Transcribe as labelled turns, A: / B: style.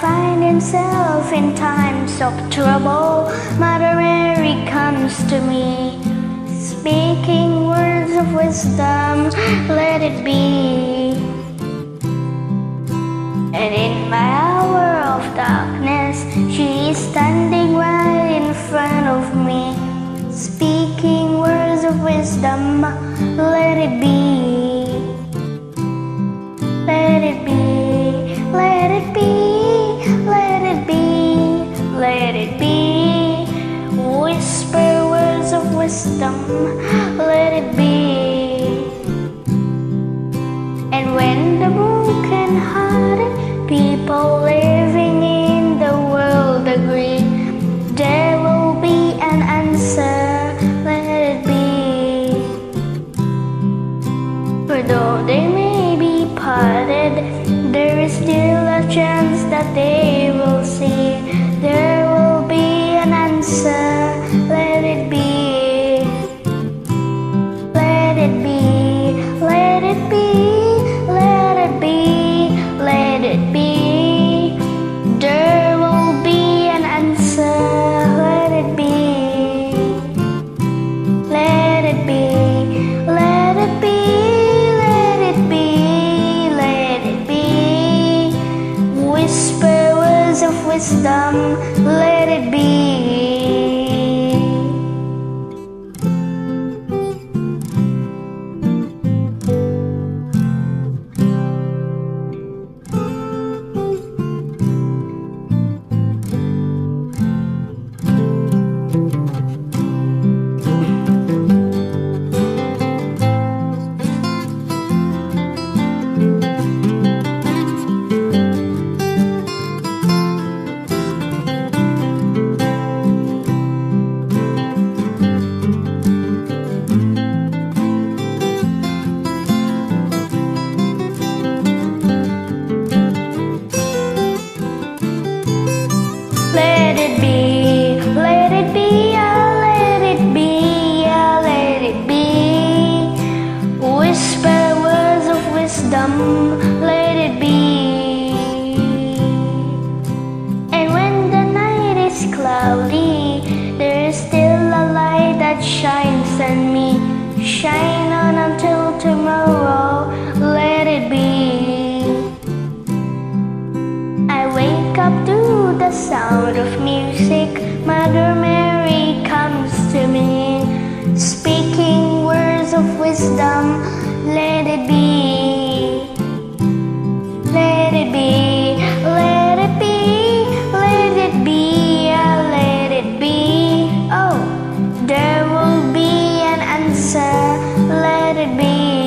A: find himself in times of trouble, Mother Mary comes to me, speaking words of wisdom, let it be. And in my hour of darkness, she is standing right in front of me, speaking words of wisdom, let it be. Let it be. And when the broken hearted people living in the world agree, there will be an answer, let it be. For though they may be parted, there is still a chance that they will see. It be, let it be, let it be, let it be. There will be an answer, let it be. Let it be, let it be, let it be, let it be. Of wisdom, let it be. shines on me. Shine on until tomorrow, let it be. I wake up to the sound of music. Mother Mary comes to me, speaking words of wisdom. let it be.